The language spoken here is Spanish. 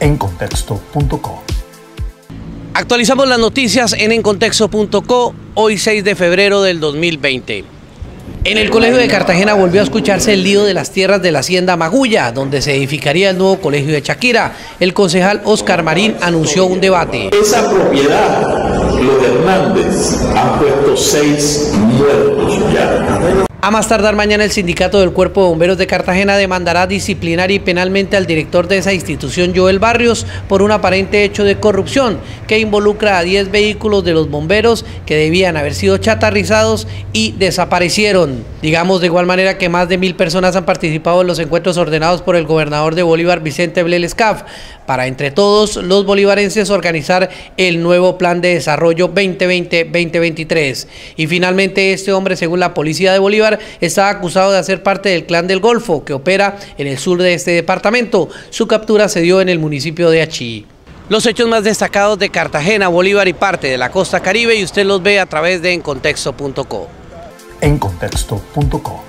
en contexto.co. Actualizamos las noticias en encontexto.co hoy 6 de febrero del 2020. En el colegio de Cartagena volvió a escucharse el lío de las tierras de la hacienda Magulla, donde se edificaría el nuevo colegio de Shakira. El concejal Oscar Marín anunció un debate. Esa propiedad, los Hernández han puesto seis muertos ya. A más tardar mañana el sindicato del Cuerpo de Bomberos de Cartagena demandará disciplinar y penalmente al director de esa institución, Joel Barrios, por un aparente hecho de corrupción que involucra a 10 vehículos de los bomberos que debían haber sido chatarrizados y desaparecieron. Digamos de igual manera que más de mil personas han participado en los encuentros ordenados por el gobernador de Bolívar, Vicente Blelescaf, para entre todos los bolivarenses organizar el nuevo plan de desarrollo 2020-2023. Y finalmente este hombre, según la policía de Bolívar, está acusado de hacer parte del clan del Golfo, que opera en el sur de este departamento. Su captura se dio en el municipio de Achí. Los hechos más destacados de Cartagena, Bolívar y parte de la costa caribe y usted los ve a través de encontexto.co. En contexto.co.